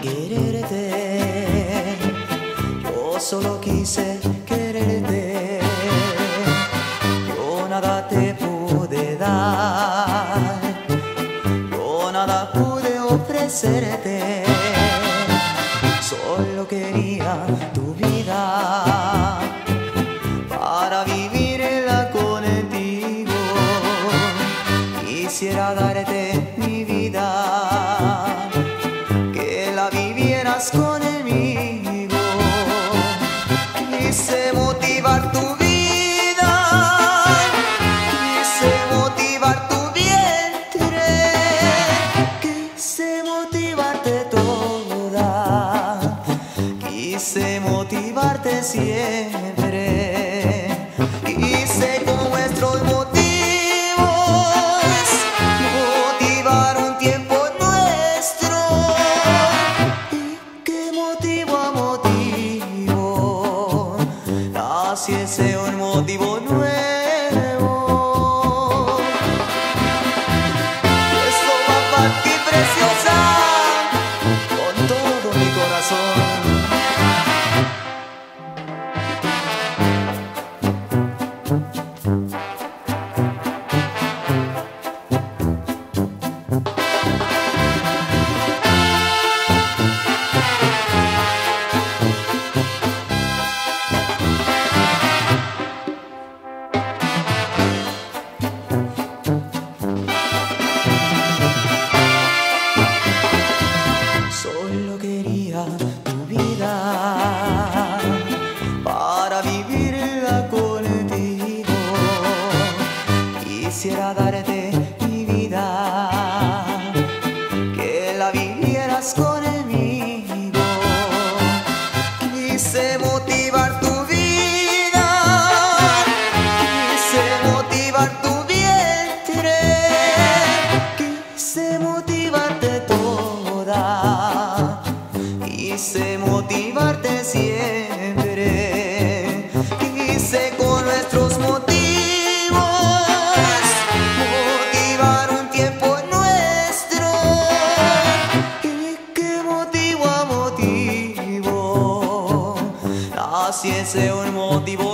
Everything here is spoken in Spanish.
quererte. Yo solo quise quererte. Yo nada te pude dar. Yo nada pude ofrecerte. Solo quería tu vida para vivirla contigo. Quisiera darte siempre, quise con nuestros motivos motivar un tiempo nuestro. Y que motivo a motivo naciese un motivo nuevo. Quisiera darte mi vida, que la vivieras conmigo. Quise motivar tu vida, quise motivar tu vientre, quise motivarte toda, quise motivarte siempre, naciese un motivo.